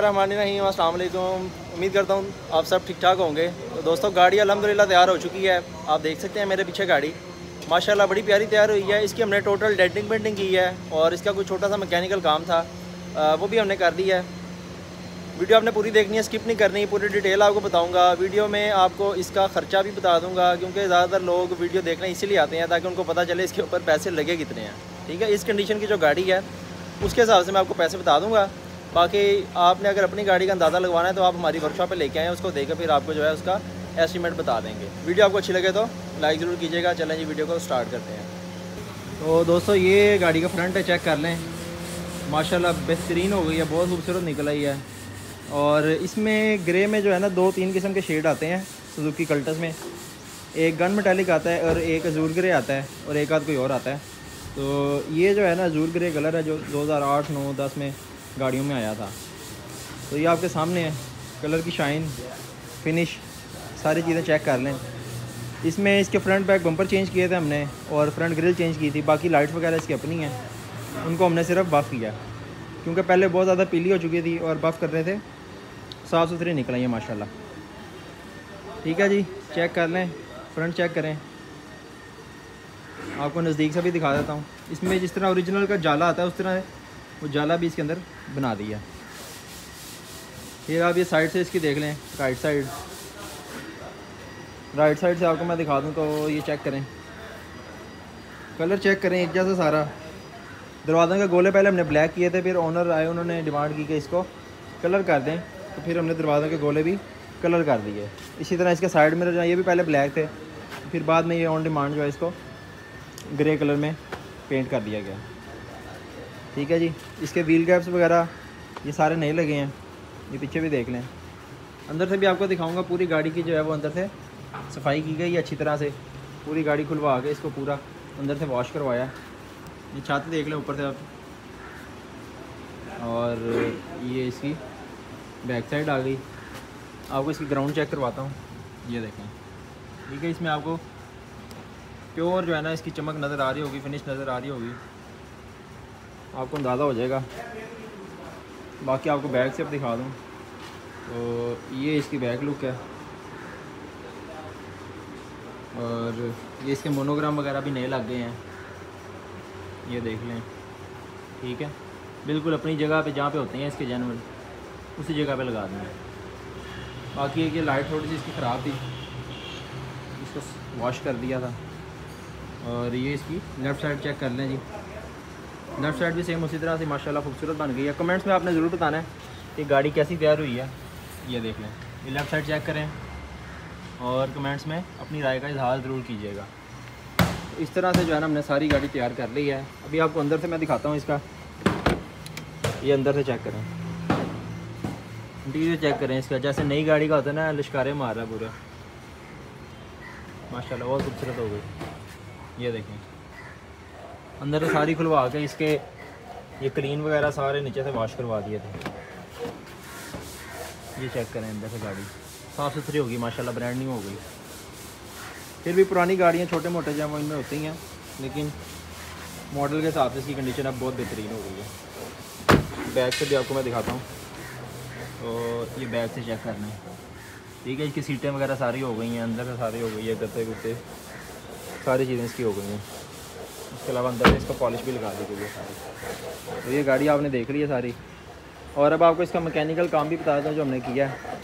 रहीम अस्सलाम वालेकुम। उम्मीद करता हूँ आप सब ठीक ठाक होंगे। तो दोस्तों, गाड़ी अलहमदिल्ला तैयार हो चुकी है। आप देख सकते हैं मेरे पीछे गाड़ी। माशाल्लाह, बड़ी प्यारी तैयार हुई है। इसकी हमने टोटल डेंटिंग पेंटिंग की है और इसका कुछ छोटा सा मैकेनिकल काम था। वो भी हमने कर दिया है। वीडियो आपने पूरी देखनी है स्किप नहीं करनी, पूरी डिटेल आपको बताऊँगा। वीडियो में आपको इसका ख़र्चा भी बता दूँगा, क्योंकि ज़्यादातर लोग वीडियो देखने इसीलिए आते हैं ताकि उनको पता चले इसके ऊपर पैसे लगे कितने हैं। ठीक है, इस कंडीशन की जो गाड़ी है, उसके हिसाब से मैं आपको पैसे बता दूँगा। बाकी आपने अगर अपनी गाड़ी का अंदाज़ा लगवाना है तो आप हमारी वर्कशॉप पर लेके आएँ, उसको देकर फिर आपको जो है उसका एस्टिमेट बता देंगे। वीडियो आपको अच्छी लगे तो लाइक ज़रूर कीजिएगा, चलें जी, वीडियो को स्टार्ट करते हैं। तो दोस्तों, ये गाड़ी का फ्रंट है चेक कर लें। माशाल्लाह, बेहतरीन हो गई है, बहुत खूबसूरत निकल आई है। और इसमें ग्रे में जो है ना, दो तीन किस्म के शेड आते हैं सुजुकी कल्टस में। एक गन मेटालिक आता है और एक अजूर ग्रे आता है और एक आध कोई और आता है। तो ये जो है ना अजूर ग्रे कलर है, जो 2008 9 10 में। गाड़ियों में आया था। तो ये आपके सामने है। कलर की शाइन फिनिश सारी चीज़ें चेक कर लें। इसमें इसके फ्रंट बैक बम्पर चेंज किए थे हमने और फ्रंट ग्रिल चेंज की थी। बाकी लाइट्स वगैरह इसकी अपनी हैं। उनको हमने सिर्फ़ बफ़ किया। क्योंकि पहले बहुत ज़्यादा पीली हो चुकी थी और बफ़ कर रहे थे। साफ़ सुथरी निकल आई है, माशाल्लाह। ठीक है जी चेक कर लें। फ्रंट चेक करें। आपको नज़दीक से भी दिखा देता हूँ। इसमें जिस तरह ओरिजिनल का जाला आता है, उस तरह वो जाला भी इसके अंदर बना दिया। फिर आप ये साइड से इसकी देख लें राइट साइड राइट साइड से आपको मैं दिखा दूँ तो ये चेक करें। कलर चेक करें एक जैसा सारा। दरवाज़ों के गोले पहले हमने ब्लैक किए थे, फिर ऑनर आए, उन्होंने डिमांड की कि इसको कलर कर दें। तो फिर हमने दरवाज़ों के गोले भी कलर कर दिए। इसी तरह इसके साइड में जो ये भी पहले ब्लैक थे। फिर बाद में ये ऑन डिमांड जो है इसको ग्रे कलर में पेंट कर दिया गया। ठीक है जी। इसके व्हील कैप्स वगैरह, ये सारे नहीं लगे हैं। ये पीछे भी देख लें। अंदर से भी आपको दिखाऊँगा, पूरी गाड़ी की जो है वो अंदर से सफ़ाई की गई अच्छी तरह से। पूरी गाड़ी खुलवा के इसको पूरा अंदर से वॉश करवाया ये छत देख लें ऊपर से आप। और ये इसकी बैक साइड आ गई। आपको इसकी ग्राउंड चेक करवाता हूँ। ये देखें। ठीक है, इसमें आपको प्योर जो है ना, इसकी चमक नज़र आ रही होगी फिनिश नज़र आ रही होगी। आपको अंदाज़ा हो जाएगा। बाकी आपको बैग से अब दिखा दूँ। तो ये इसकी बैक लुक है। और ये इसके मोनोग्राम वगैरह भी नए लग गए हैं। ये देख लें। ठीक है। बिल्कुल अपनी जगह पे जहाँ पे होते हैं इसके जानवर उसी जगह पे लगा देंगे। बाकी एक ये लाइट थोड़ी सी इसकी ख़राब थी। इसको वॉश कर दिया था। और ये इसकी लेफ़्ट साइड चेक कर लें जी। लेफ़्ट साइड भी सेम उसी तरह से, माशाल्लाह खूबसूरत बन गई है। कमेंट्स में आपने ज़रूर बताना है कि गाड़ी कैसी तैयार हुई है। ये देख लें, ये लेफ़्ट साइड चेक करें और कमेंट्स में अपनी राय का इजहार ज़रूर कीजिएगा। इस तरह से जो है ना, हमने सारी गाड़ी तैयार कर ली है। अभी आपको अंदर से मैं दिखाता हूँ इसका। ये अंदर से चेक करें। इंटीरियर चेक करें इसका। जैसे नई गाड़ी का होता है ना, लिश्कारे मार रहा है पूरा। माशाल्लाह, बहुत खूबसूरत हो गई। ये देखें। अंदर से सारी खुलवा के इसके ये क्लीन वगैरह सारे नीचे से वॉश करवा दिए थे। ये चेक करें अंदर से गाड़ी। साफ़ सुथरी होगी, माशाल्लाह ब्रांड न्यू हो गई। फिर भी पुरानी गाड़ियाँ छोटे मोटे जो इनमें होती हैं, लेकिन मॉडल के हिसाब से इसकी कंडीशन अब बहुत बेहतरीन हो गई है। बैग से भी आपको मैं दिखाता हूँ। तो ये बैग से चेक करना है। ठीक है, इसकी सीटें वगैरह सारी हो गई हैं, अंदर से सारी हो गई है गत्ते गुत्ते सारी चीज़ें इसकी हो गई हैं। इसके अलावा अंदर से इसका पॉलिश भी लगा दी गई है सारी। तो ये गाड़ी आपने देख ली है सारी। और अब आपको इसका मैकेनिकल काम भी बता हूँ जो हमने किया है।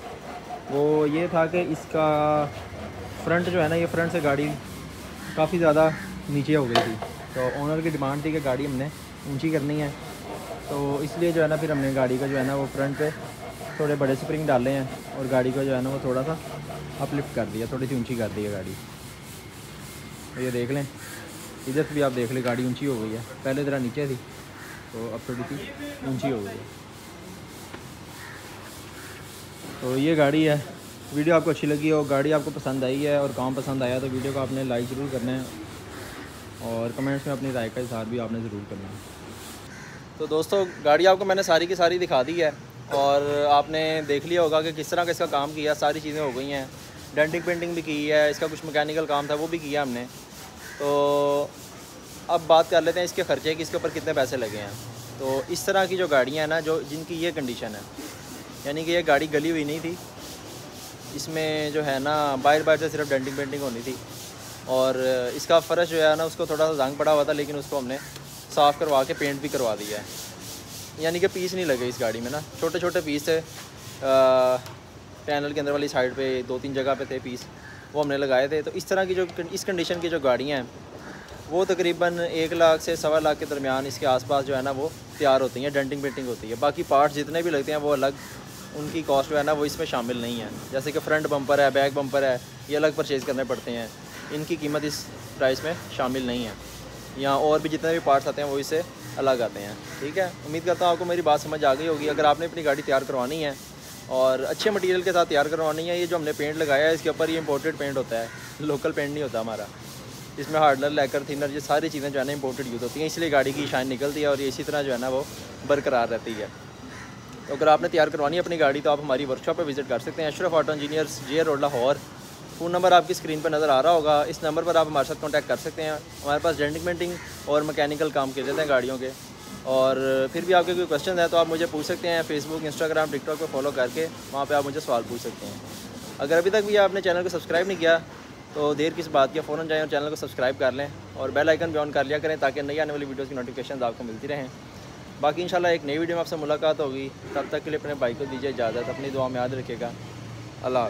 वो ये था कि इसका फ्रंट जो है ना, ये फ्रंट से गाड़ी काफ़ी ज़्यादा नीचे हो गई थी। तो ओनर की डिमांड थी कि गाड़ी हमने ऊँची करनी है। तो इसलिए जो है ना, फिर हमने गाड़ी का जो है ना, वो फ्रंट पे थोड़े बड़े स्प्रिंग डाले हैं और गाड़ी को जो है ना, वो थोड़ा सा अपलिफ्ट कर दिया, थोड़ी सी ऊँची कर दी है गाड़ी। तो ये देख लें। इधर से भी आप देख लें, गाड़ी ऊँची हो गई है। पहले तरह नीचे थी तो अब थोड़ी सी ऊँची हो गई है। तो ये गाड़ी है। वीडियो आपको अच्छी लगी हो, गाड़ी आपको पसंद आई है और काम पसंद आया तो वीडियो को आपने लाइक ज़रूर करना है और कमेंट्स में अपनी राय का इजहार भी आपने ज़रूर करना है। तो दोस्तों, गाड़ी आपको मैंने सारी की सारी दिखा दी है और आपने देख लिया होगा कि किस तरह का इसका काम किया, सारी चीज़ें हो गई हैं। डेंटिंग पेंटिंग भी की है, इसका कुछ मैकेनिकल काम था, वो भी किया हमने। तो अब बात कर लेते हैं इसके ख़र्चे कि इसके ऊपर कितने पैसे लगे हैं। तो इस तरह की जो गाड़ियाँ हैं ना, जो जिनकी ये कंडीशन है, यानी कि ये गाड़ी गली हुई नहीं थी, इसमें जो है ना, बाहर बाहर से सिर्फ़ डेंटिंग पेंटिंग होनी थी। और इसका फ़र्श जो है ना, उसको थोड़ा सा जंग पड़ा हुआ था, लेकिन उसको हमने साफ़ करवा के पेंट भी करवा दिया है। यानी कि पीस नहीं लगे इस गाड़ी में ना। छोटे छोटे पीस थे पैनल के अंदर वाली साइड पे दो तीन जगह पे थे पीस वो हमने लगाए थे। तो इस तरह की जो, इस कंडीशन की जो गाड़ियाँ हैं वो तकरीबन एक लाख से सवा लाख के दरमियान इसके आसपास जो है ना वो तैयार होती हैं डेंटिंग पेंटिंग होती है। बाकी पार्ट्स जितने भी लगते हैं वो अलग, उनकी कॉस्ट जो है ना वो इसमें शामिल नहीं है। जैसे कि फ्रंट बम्पर है बैक बम्पर है, ये अलग परचेज़ करने पड़ते हैं। इनकी कीमत इस प्राइस में शामिल नहीं है। यहाँ और भी जितने भी पार्ट्स आते हैं वो इससे अलग आते हैं। ठीक है? उम्मीद करता हूँ आपको मेरी बात समझ आ गई होगी। अगर आपने अपनी गाड़ी तैयार करवानी है और अच्छे मटेरियल के साथ तैयार करवानी है, ये जो हमने पेंट लगाया है, इसके ऊपर ये इंपोर्टेड पेंट होता है। लोकल पेंट नहीं होता हमारा। इसमें हार्डनर लेकर थिनर ये सारी चीज़ें जो है ना इंपोर्टेड यूज़ होती हैं। इसलिए गाड़ी की शाइन निकलती है और ये इसी तरह जो है ना वो बरकरार रहती है। तो अगर आपने तैयार करवानी है अपनी गाड़ी तो आप हमारी वर्कशॉप पर विज़िट कर सकते हैं। Ashraf auto engineers J road Lahore phone number आपकी स्क्रीन पर नज़र आ रहा होगा। इस नंबर पर आप हमारे साथ कॉन्टैक्ट कर सकते हैं। हमारे पास डेंटिंग पेंटिंग और मैकेनिकल काम किए जाते हैं गाड़ियों के। और फिर भी आपके कोई क्वेश्चन है तो आप मुझे पूछ सकते हैं फेसबुक इंस्टाग्राम टिकटॉक पर फॉलो करके। वहाँ पर आप मुझे सवाल पूछ सकते हैं। अगर अभी तक भी आपने चैनल को सब्सक्राइब नहीं किया तो देर किस बात की, फ़ौरन जाएँ और चैनल को सब्सक्राइब कर लें और बेल आइकन भी ऑन कर लिया करें ताकि नई आने वाली वीडियोज़ की नोटिफिकेशन आपको मिलती रहें। बाकी इंशाल्लाह एक नई वीडियो में आपसे मुलाकात होगी। तब तक के लिए अपने भाई को दीजिए इजाज़त, अपनी दुआ में याद रखेगा अल्लाह